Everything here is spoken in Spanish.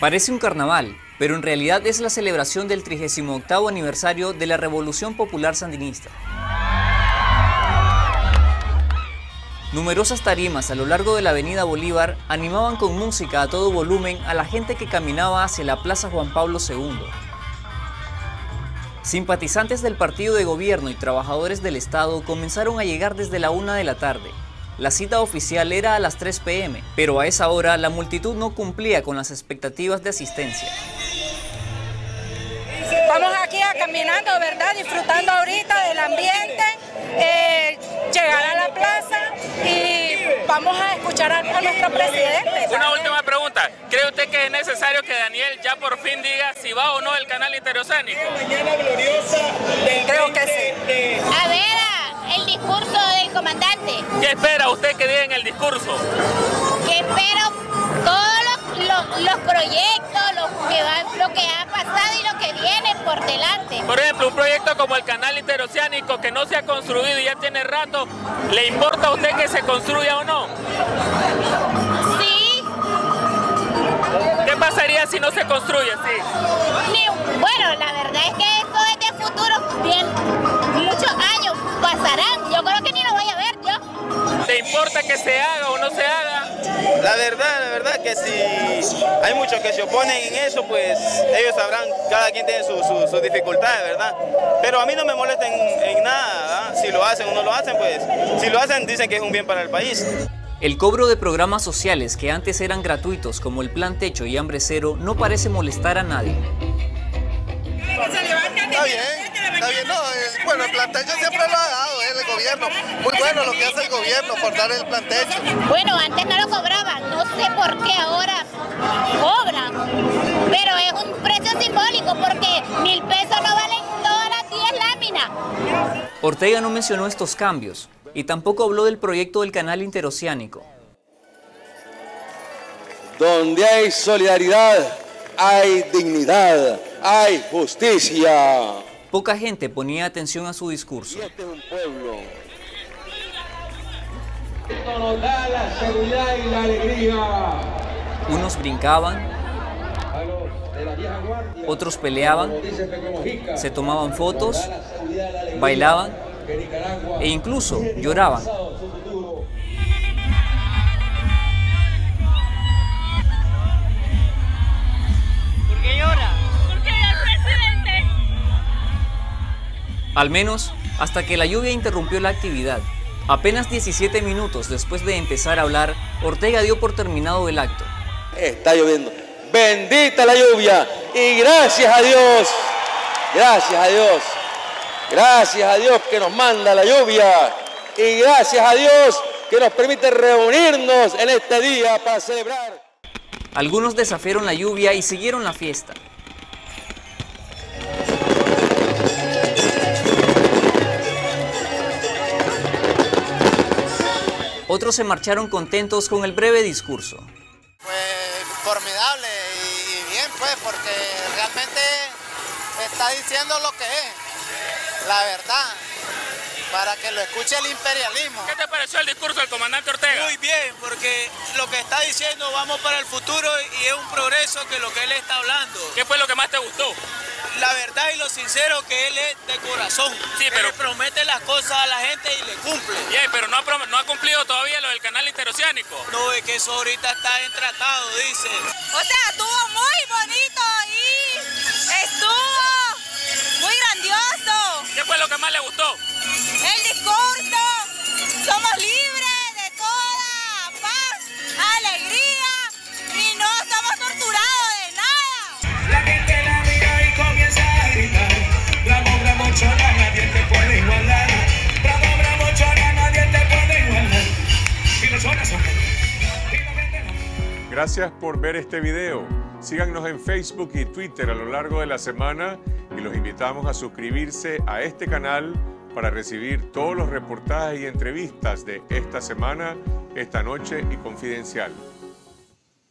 Parece un carnaval, pero en realidad es la celebración del 38 aniversario de la Revolución Popular Sandinista. Numerosas tarimas a lo largo de la avenida Bolívar animaban con música a todo volumen a la gente que caminaba hacia la Plaza Juan Pablo II. Simpatizantes del partido de gobierno y trabajadores del Estado comenzaron a llegar desde la una de la tarde, la cita oficial era a las 3 pm, pero a esa hora la multitud no cumplía con las expectativas de asistencia. Vamos aquí a caminando, ¿verdad? Disfrutando ahorita del ambiente, eh, llegar a la plaza y vamos a escuchar a, nuestro presidente. Una última pregunta. ¿Cree usted que es necesario que Daniel ya por fin diga si va o no el canal interoceánico? Creo que sí. A ver, el discurso comandante. ¿Qué espera usted que diga en el discurso? Que espero todos los, proyectos, lo que, va, lo que ha pasado y lo que viene por delante. Por ejemplo, un proyecto como el canal interoceánico que no se ha construido y ya tiene rato, ¿le importa a usted que se construya o no? Sí. ¿Qué pasaría si no se construye así? bueno, la verdad es que eso es de futuro, bien, que se haga o no se haga? La verdad, la verdad que si hay muchos que se oponen en eso, pues ellos sabrán, cada quien tiene sus su, dificultades, ¿verdad? Pero a mí no me molesta en, nada, si lo hacen o no lo hacen, pues si lo hacen dicen que es un bien para el país. El cobro de programas sociales que antes eran gratuitos como el Plan Techo y Hambre Cero no parece molestar a nadie. Está bien, está bien, no, bueno, el Plan Techo siempre lo ha dado, el gobierno, muy bueno lo que hace el gobierno por dar el Plan Techo. Bueno, antes no lo cobraban, no sé por qué ahora cobran, pero es un precio simbólico porque mil pesos no valen todas las 10 láminas. Ortega no mencionó estos cambios, y tampoco habló del proyecto del canal interoceánico. Donde hay solidaridad, hay dignidad, hay justicia. Poca gente ponía atención a su discurso. este es un pueblo. Esto nos da la seguridad y la alegría. Unos brincaban, otros peleaban, se tomaban fotos, bailaban e incluso lloraban. Al menos hasta que la lluvia interrumpió la actividad. Apenas 17 minutos después de empezar a hablar, Ortega dio por terminado el acto. Está lloviendo. Bendita la lluvia y gracias a Dios, gracias a Dios Gracias a Dios que nos manda la lluvia y gracias a Dios que nos permite reunirnos en este día para celebrar. Algunos desafiaron la lluvia y siguieron la fiesta. Otros se marcharon contentos con el breve discurso. Fue formidable y bien pues porque realmente está diciendo lo que es la verdad, para que lo escuche el imperialismo. ¿Qué te pareció el discurso está diciendo vamos para el futuro y es un progreso que lo que él está hablando. ¿Qué fue lo que más te gustó? La verdad y lo sincero que él es de corazón. Sí, pero él promete las cosas a la gente y le cumple. Bien, pero no ha, no ha cumplido todavía lo del canal interoceánico. No, es que eso ahorita está en tratado, dice. O sea, estuvo muy bonito y estuvo muy grandioso. ¿Qué fue lo que más le gustó? Gracias por ver este video. Síganos en Facebook y Twitter a lo largo de la semana y los invitamos a suscribirse a este canal para recibir todos los reportajes y entrevistas de esta semana, esta noche y confidencial.